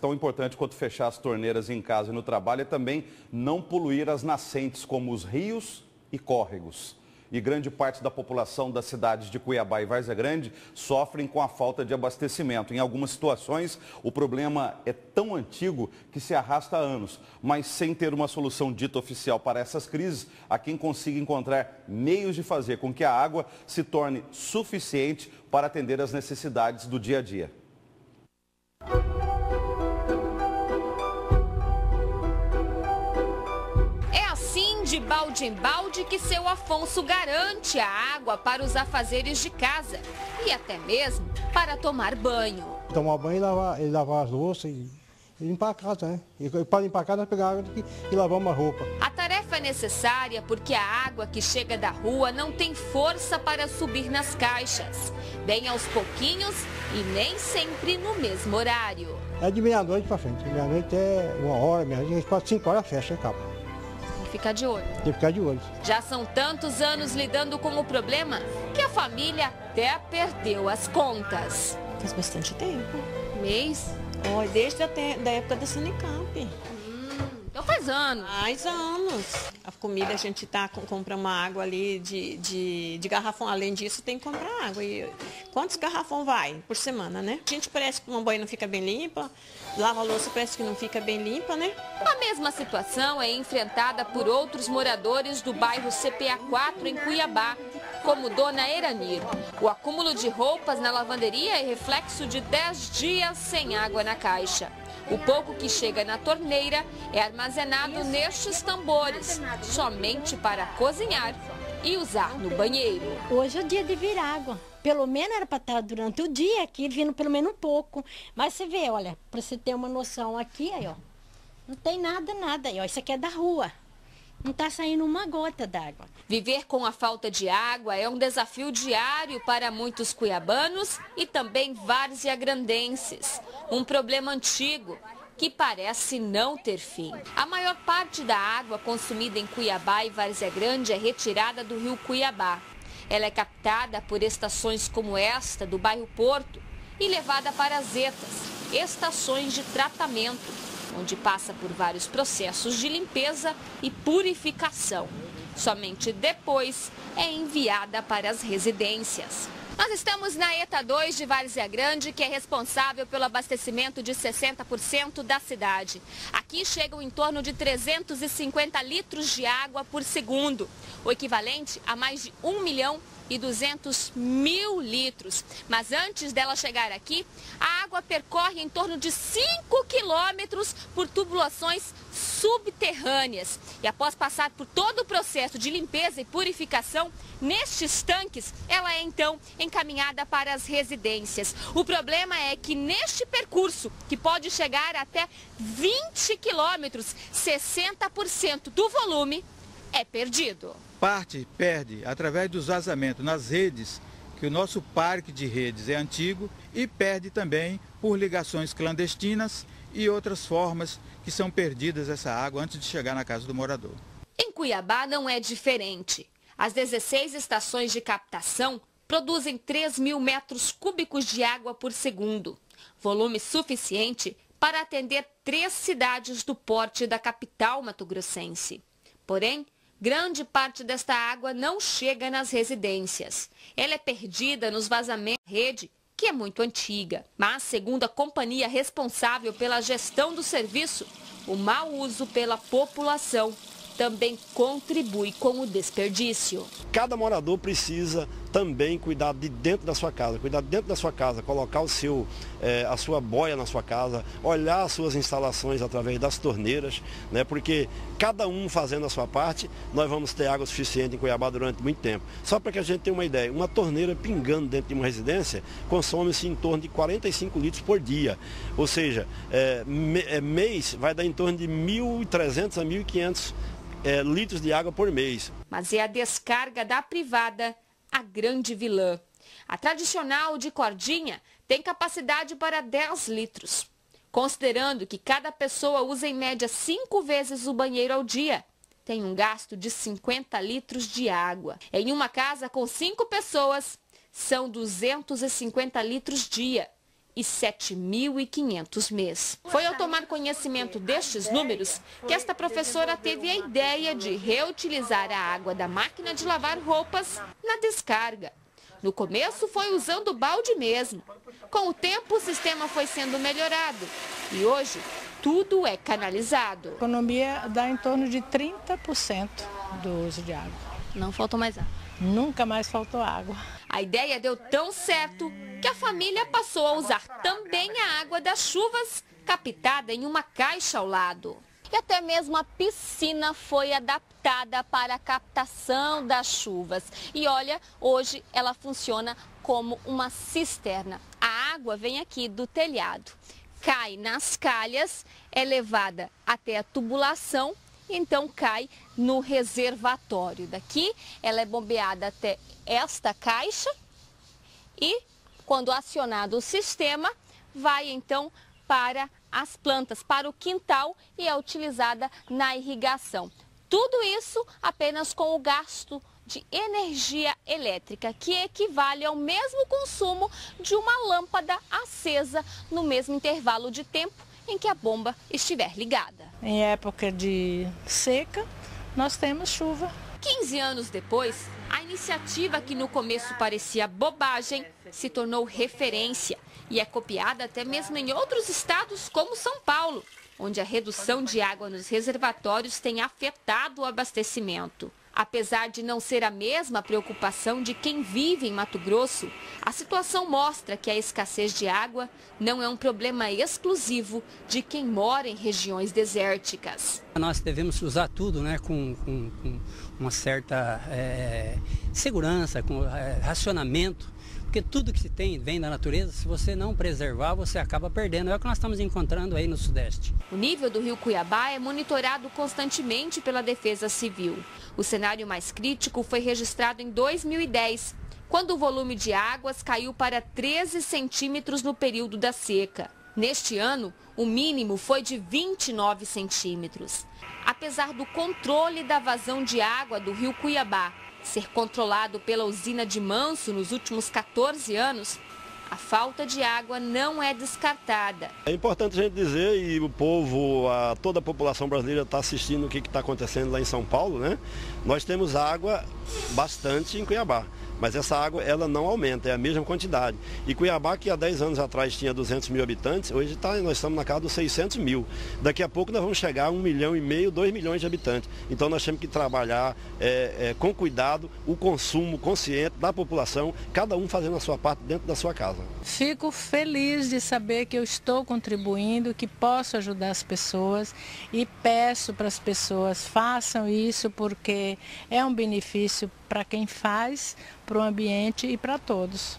Tão importante quanto fechar as torneiras em casa e no trabalho é também não poluir as nascentes, como os rios e córregos e grande parte da população das cidades de Cuiabá e Várzea Grande sofrem com a falta de abastecimento. Em algumas situações, o problema é tão antigo que se arrasta há anos, mas sem ter uma solução dita oficial para essas crises, há quem consiga encontrar meios de fazer com que a água se torne suficiente para atender às necessidades do dia a dia. De balde em balde que seu Afonso garante a água para os afazeres de casa e até mesmo para tomar banho. Tomar banho e lavar, e lavar as louças e, e limpar a casa, né? E para limpar a casa, pegar água e, lavar uma roupa. A tarefa é necessária porque a água que chega da rua não tem força para subir nas caixas. Bem aos pouquinhos e nem sempre no mesmo horário. É de meia-noite para frente. Meia-noite é uma hora, meia-noite, quase cinco horas fecha acaba ficar de olho. Tem que ficar de olho. Já são tantos anos lidando com o problema que a família até perdeu as contas. Faz bastante tempo. Mês? Oh, desde a da época da Sunicamp. Então faz anos. Faz anos. Comida a gente tá compra uma água ali de, de, de, garrafão. Além disso, tem que comprar água. E quantos garrafão vai por semana, né? A gente parece que uma banha não fica bem limpa, lava a louça parece que não fica bem limpa, né? A mesma situação é enfrentada por outros moradores do bairro CPA 4 em Cuiabá, como Dona Eranir. O acúmulo de roupas na lavanderia é reflexo de 10 dias sem água na caixa. O pouco que chega na torneira é armazenado nestes tambores, somente para cozinhar e usar no banheiro. Hoje é o dia de vir água. Pelo menos era para estar durante o dia aqui, vindo pelo menos um pouco. Mas você vê, olha, para você ter uma noção aqui, aí, ó. Não tem nada, nada aí, ó. Isso aqui é da rua. Não está saindo uma gota d'água. Viver com a falta de água é um desafio diário para muitos cuiabanos e também varziagrandenses. Um problema antigo que parece não ter fim. A maior parte da água consumida em Cuiabá e Várzea Grande é retirada do rio Cuiabá. Ela é captada por estações como esta do bairro Porto e levada para as ETAs, estações de tratamento onde passa por vários processos de limpeza e purificação. Somente depois é enviada para as residências. Nós estamos na ETA 2 de Várzea Grande, que é responsável pelo abastecimento de 60% da cidade. Aqui chegam em torno de 350 litros de água por segundo, o equivalente a mais de 1 milhão e 200 mil litros. Mas antes dela chegar aqui, a água percorre em torno de 5 quilômetros por tubulações subterrâneas. E após passar por todo o processo de limpeza e purificação, nestes tanques, ela é então encaminhada para as residências. O problema é que neste percurso, que pode chegar até 20 quilômetros, 60% do volume é perdido parte perde através dos vazamentos nas redes, que o nosso parque de redes é antigo, e perde também por ligações clandestinas e outras formas que são perdidas essa água antes de chegar na casa do morador. Em Cuiabá não é diferente. As 16 estações de captação produzem 3 mil metros cúbicos de água por segundo, volume suficiente para atender três cidades do porte da capital mato-grossense. Porém, Grande parte desta água não chega nas residências. Ela é perdida nos vazamentos da rede, que é muito antiga. Mas, segundo a companhia responsável pela gestão do serviço, o mau uso pela população também contribui com o desperdício. Cada morador precisa também cuidar de dentro da sua casa, cuidar dentro da sua casa, colocar o seu, é, a sua boia na sua casa, olhar as suas instalações através das torneiras, né, porque cada um fazendo a sua parte, nós vamos ter água suficiente em Cuiabá durante muito tempo. Só para que a gente tenha uma ideia, uma torneira pingando dentro de uma residência consome-se em torno de 45 litros por dia. Ou seja, é, me, mês vai dar em torno de 1.300 a 1.500 é, litros de água por mês. Mas é a descarga da privada a grande vilã. A tradicional de cordinha tem capacidade para 10 litros. Considerando que cada pessoa usa em média cinco vezes o banheiro ao dia, tem um gasto de 50 litros de água. Em uma casa com cinco pessoas, são 250 litros dia. E 7.500 mês. Foi ao tomar conhecimento destes números que esta professora teve a ideia de reutilizar a água da máquina de lavar roupas na descarga. No começo foi usando balde mesmo. Com o tempo o sistema foi sendo melhorado e hoje tudo é canalizado. A economia dá em torno de 30% do uso de água. Não faltou mais água. Nunca mais faltou água. A ideia deu tão certo que a família passou a usar também a água das chuvas, captada em uma caixa ao lado. E até mesmo a piscina foi adaptada para a captação das chuvas. E olha, hoje ela funciona como uma cisterna. A água vem aqui do telhado, cai nas calhas, é levada até a tubulação então cai no reservatório. Daqui ela é bombeada até esta caixa e quando acionado o sistema, vai então para as plantas, para o quintal e é utilizada na irrigação. Tudo isso apenas com o gasto de energia elétrica, que equivale ao mesmo consumo de uma lâmpada acesa no mesmo intervalo de tempo em que a bomba estiver ligada. Em época de seca, nós temos chuva. 15 anos depois, a iniciativa que no começo parecia bobagem se tornou referência e é copiada até mesmo em outros estados como São Paulo, onde a redução de água nos reservatórios tem afetado o abastecimento. Apesar de não ser a mesma preocupação de quem vive em Mato Grosso, a situação mostra que a escassez de água não é um problema exclusivo de quem mora em regiões desérticas. Nós devemos usar tudo né, com, com, com uma certa é, segurança, com é, racionamento porque tudo que se tem vem da natureza, se você não preservar, você acaba perdendo. É o que nós estamos encontrando aí no Sudeste. O nível do rio Cuiabá é monitorado constantemente pela Defesa Civil. O cenário mais crítico foi registrado em 2010, quando o volume de águas caiu para 13 centímetros no período da seca. Neste ano, o mínimo foi de 29 centímetros. Apesar do controle da vazão de água do rio Cuiabá ser controlado pela usina de Manso nos últimos 14 anos, a falta de água não é descartada. É importante a gente dizer, e o povo, a, toda a população brasileira está assistindo o que está acontecendo lá em São Paulo, né? Nós temos água bastante em Cuiabá mas essa água ela não aumenta, é a mesma quantidade. E Cuiabá, que há 10 anos atrás tinha 200 mil habitantes, hoje tá, nós estamos na casa dos 600 mil. Daqui a pouco nós vamos chegar a 1 milhão e meio, 2 milhões de habitantes. Então nós temos que trabalhar é, é, com cuidado o consumo consciente da população, cada um fazendo a sua parte dentro da sua casa. Fico feliz de saber que eu estou contribuindo, que posso ajudar as pessoas e peço para as pessoas façam isso porque é um benefício para quem faz, para o ambiente e para todos.